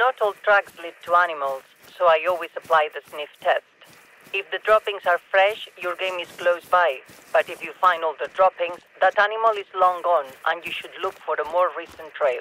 Not all tracks lead to animals, so I always apply the sniff test. If the droppings are fresh, your game is close by. But if you find all the droppings, that animal is long gone, and you should look for a more recent trail.